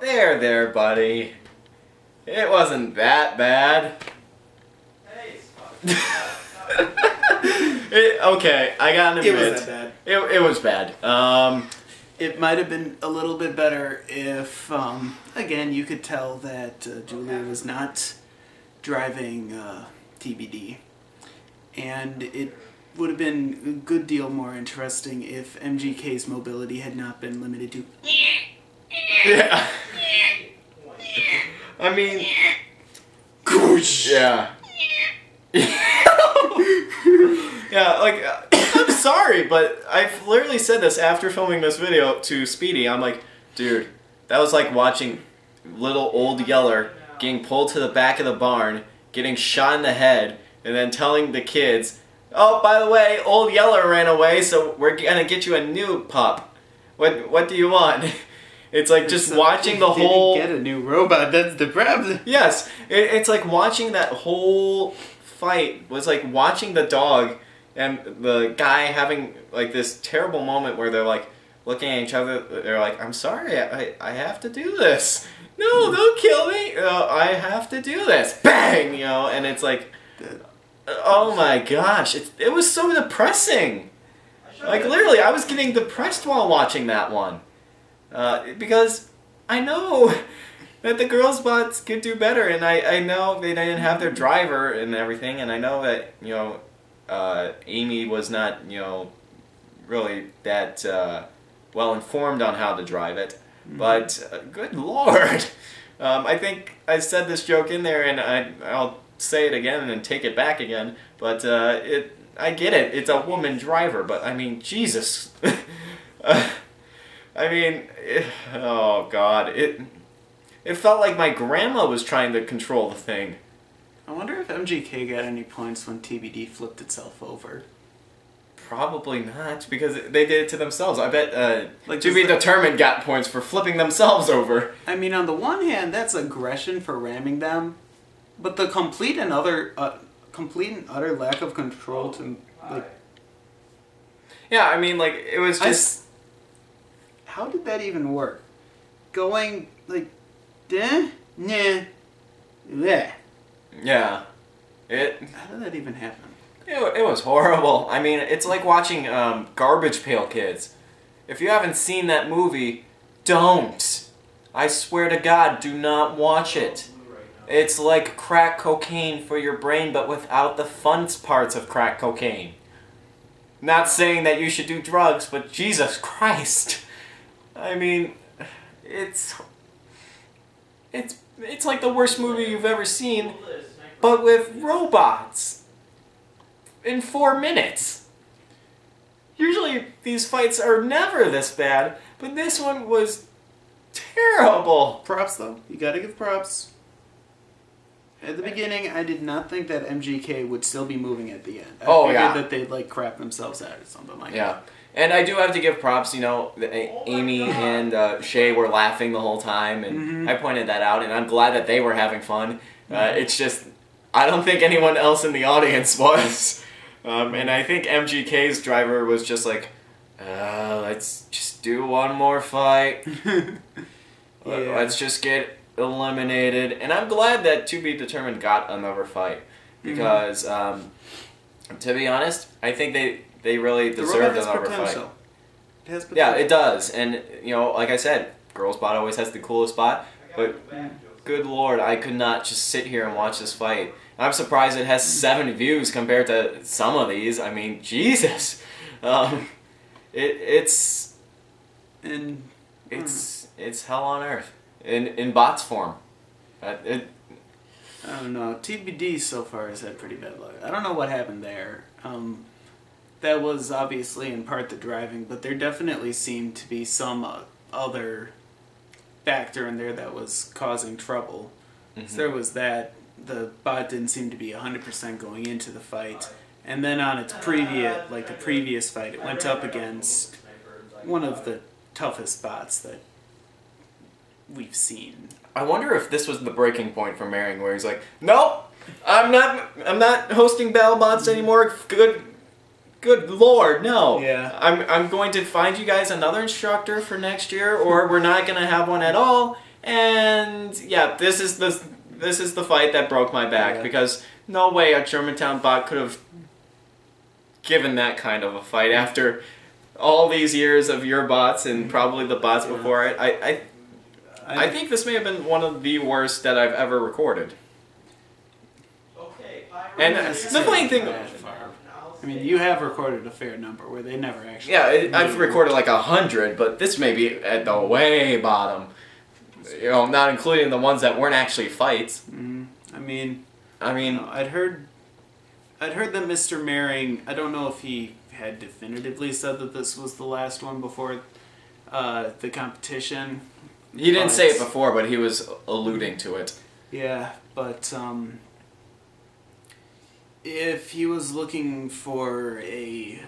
there, there, buddy. It wasn't that bad. it, okay, I gotta It admit, was that bad. It, it was bad. Um, It might have been a little bit better if, um, again, you could tell that uh, Julia was not driving uh, TBD. And it would have been a good deal more interesting if MGK's mobility had not been limited to. yeah. I mean, yeah. yeah, like, I'm sorry, but I've literally said this after filming this video to Speedy. I'm like, dude, that was like watching little old Yeller getting pulled to the back of the barn, getting shot in the head, and then telling the kids, oh, by the way, old Yeller ran away, so we're gonna get you a new pup. What, what do you want? It's like just So watching the whole... Get a new robot. That's the problem. Yes, it, it's like watching that whole fight was like watching the dog and the guy having like this terrible moment where they're like looking at each other. They're like, "I'm sorry, I, I have to do this. No, don't kill me. Uh, I have to do this." Bang, you know, and it's like, oh my gosh, it it was so depressing. Like literally, I was getting depressed while watching that one, uh, because I know that the girls' bots could do better, and I, I know they didn't have their driver and everything, and I know that you know uh, Amy was not you know really that uh, well informed on how to drive it, but uh, good lord, um, I think I said this joke in there, and I I'll say it again and take it back again, but uh, it I get it, it's a woman driver, but I mean Jesus. I mean, it, oh God, it it felt like my grandma was trying to control the thing. I wonder if MGK got any points when TBD flipped itself over. Probably not, because they did it to themselves. I bet uh, Like, to be the- determined got points for flipping themselves over. I mean, on the one hand, that's aggression for ramming them, but the complete and other, uh, complete and utter lack of control to like, Yeah, I mean, like it was just. How did that even work? Going like, duh, nah, bleh. Yeah, it, How did that even happen? it it was horrible. I mean, it's like watching um, Garbage Pail Kids. If you haven't seen that movie, don't. I swear to God, do not watch it. It's like crack cocaine for your brain, but without the fun parts of crack cocaine. Not saying that you should do drugs, but Jesus Christ. I mean, it's it's it's like the worst movie you've ever seen, but with robots. In 4 minutes. Usually these fights are never this bad, but this one was terrible. Props though, you gotta give props. At the beginning, I did not think that MGK would still be moving at the end. I Oh, figured yeah. that they'd like crap themselves out or something like Yeah. And I do have to give props, you know, Amy and uh, Shay were laughing the whole time, and I pointed that out, and I'm glad that they were having fun. Uh, it's just, I don't think anyone else in the audience was. Um, and I think MGK's driver was just like, uh, let's just do one more fight. Yeah. Let's just get eliminated. And I'm glad that To Be Determined got another fight. Mm-hmm. Because, um, to be honest, I think they, they really The deserved has another fight. It has Yeah, it does. And, you know, like I said, Girls Bot always has the coolest spot. But, good lord, I could not just sit here and watch this fight. I'm surprised it has seven views compared to some of these. I mean, Jesus. Um, it, it's And it's it's hell on earth in in bots form. Uh, it, I don't know. TBD so far has had pretty bad luck. I don't know what happened there. Um, that was obviously in part the driving, but there definitely seemed to be some uh, other factor in there that was causing trouble. So there was that. The bot didn't seem to be 100% going into the fight. And then on its previous, like the previous fight, it went up against one of the toughest bots that we've seen. I wonder if this was the breaking point for Maring, where he's like, "Nope, I'm not. I'm not hosting BattleBots anymore. Good, good lord, no. Yeah. I'm I'm going to find you guys another instructor for next year, or we're not going to have one at all. And yeah, this is the this is the fight that broke my back Yeah. because no way a Germantown bot could have given that kind of a fight after all these years of your bots and mm-hmm. probably the bots Yeah. before it. I, I I think this may have been one of the worst that I've ever recorded. Okay, And the necessarily funny thing, that far. I mean, you have recorded a fair number where they never actually. yeah, it, I've recorded like a hundred, but this may be at the way bottom. You know, not including the ones that weren't actually fights. Mhm. I mean, I mean, No, I'd heard, I'd heard that Mr. Maring. I don't know if he had definitively said that this was the last one before uh, the competition. he didn't say it before, but he was alluding to it. Yeah, but um, if he was looking for a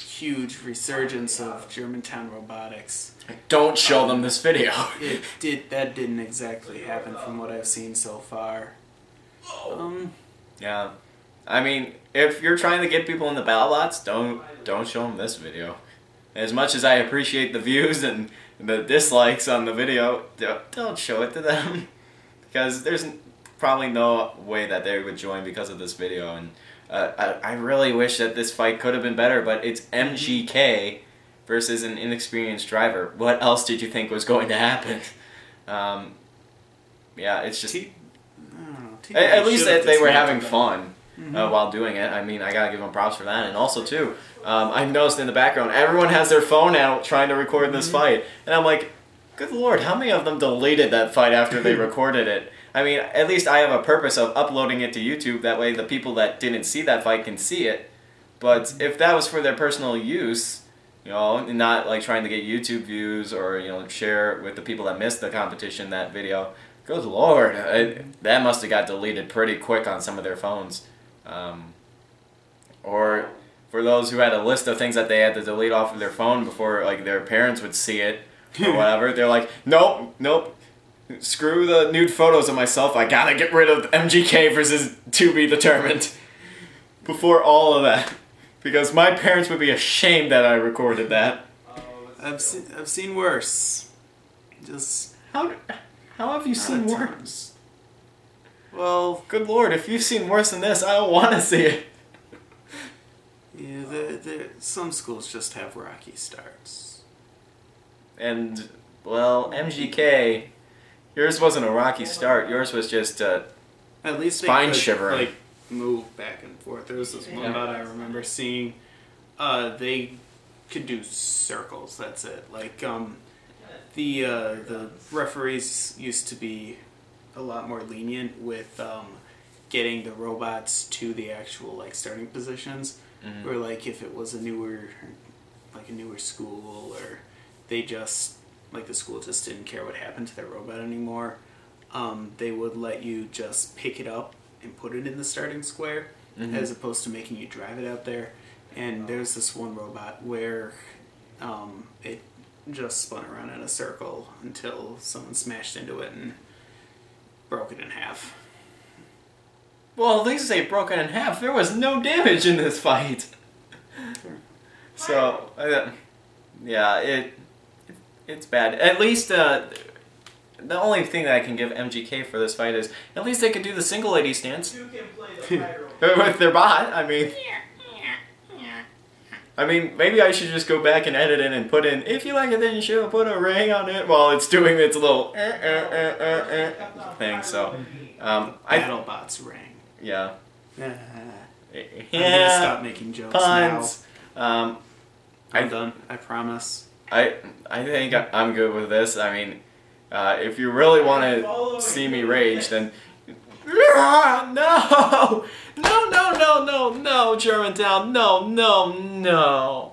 huge resurgence of Germantown robotics, Don't show them this video. it did. That didn't exactly happen from what I've seen so far. Um, Yeah, I mean, if you're trying to get people in the battle bots, don't don't show them this video. As much as I appreciate the views and the dislikes on the video, don't- don't show it to them because there's probably no way that they would join because of this video. And uh, I, I really wish that this fight could have been better, but it's MGK versus an inexperienced driver. What else did you think was going to happen? Um, yeah, it's just. T- I don't know. At, at least that they were having fun uh, while doing it. I mean, I gotta give them props for that. And also too, um, I noticed in the background, everyone has their phone out trying to record this fight, and I'm like, good lord, how many of them deleted that fight after they recorded it? I mean, at least I have a purpose of uploading it to YouTube. That way, the people that didn't see that fight can see it. But if that was for their personal use, you know, not like trying to get YouTube views or you know share with the people that missed the competition that video. Good lord, I, that must have got deleted pretty quick on some of their phones. Um, or for those who had a list of things that they had to delete off of their phone before like their parents would see it or whatever, they're like, nope, nope. Screw the nude photos of myself. I gotta get rid of MGK versus to be determined before all of that. Because my parents would be ashamed that I recorded that. Oh, I've seen I've seen worse. Just How, how have you seen worse? well, Good lord, if you've seen worse than this, I don't want to see it. yeah. The, the, some schools just have rocky starts. And, well, MGK, yours wasn't a rocky start. Yours was just, uh, At least Spine they could, shivering. like move back and forth. There was this one Yeah. bot I remember seeing. Uh, they could do circles. That's it. Like um, the uh, the referees used to be a lot more lenient with um, getting the robots to the actual like starting positions. Mhm. Or like if it was a newer, like a newer school, or they just like the school just didn't care what happened to their robot anymore. Um, they would let you just pick it up and put it in the starting square, Mhm. as opposed to making you drive it out there. And there's this one robot where um, it just spun around in a circle until someone smashed into it and broke it in half. well, at least they broke it in half. There was no damage in this fight. So, uh, yeah, it it's bad. At least, uh, the only thing that I can give MGK for this fight is at least they could do the single lady stance with their bot. I mean, I mean, maybe I should just go back and edit it and put in if you like it, then you should put a ring on it while it's doing its little uh, uh, uh, uh, uh, thing. So, um, I Battle bots rang. yeah. I'm gonna stop making jokes puns. Um, now. I'm I- done. I promise. I I think I'm good with this. I mean, uh, if you really want to see me rage, then no, no, no, no, no, no, Germantown, no, no, no.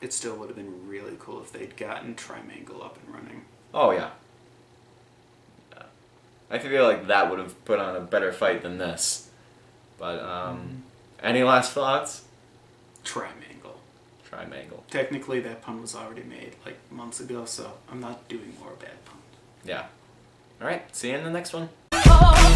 It still would have been really cool if they'd gotten Trimangle up and running. Oh yeah. Yeah. I feel like that would have put on a better fight than this. But um, any last thoughts? Trimangle. Trimangle. Technically, that pun was already made like months ago, so I'm not doing more bad puns. Yeah. All right. See you in the next one. Oh,